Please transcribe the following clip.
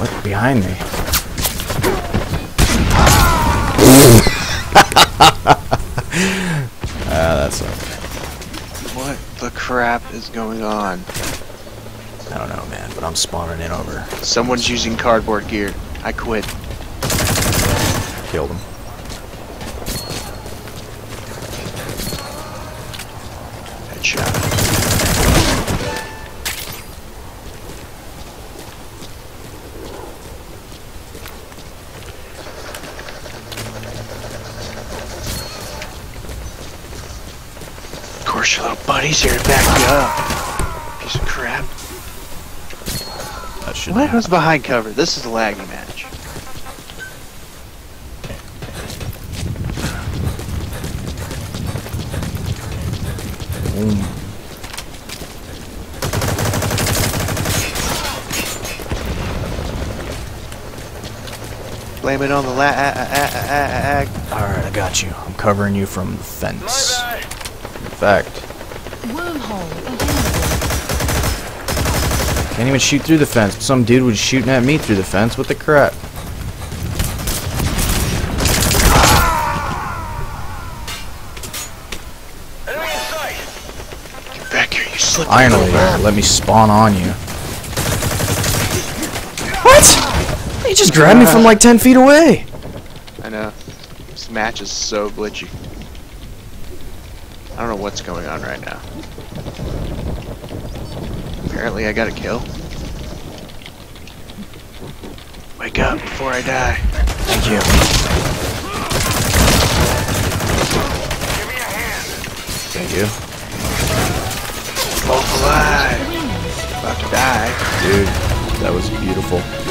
What? Behind me. Ah, that's okay. What the crap is going on? I don't know, man, but I'm spawning in over. Someone's using cardboard gear. I quit. Killed him. Course, your little buddy's here to back you up. Piece of crap. That should What was behind cover? This is a laggy match. Boom. Blame it on the la- ah, ah, ah, a- a- a- a- a- Alright, I got you. I'm covering you from the fence. In fact, Wormhole can't even shoot through the fence. Some dude was shooting at me through the fence. What the crap? Get back here, you slippery Iron little Leader, let me spawn on you. What? He just grabbed me from like 10 feet away. I know. This match is so glitchy. I don't know what's going on right now. Apparently I got a kill. Wake up before I die. Thank you. Thank you. Both alive. About to die. Dude, that was beautiful.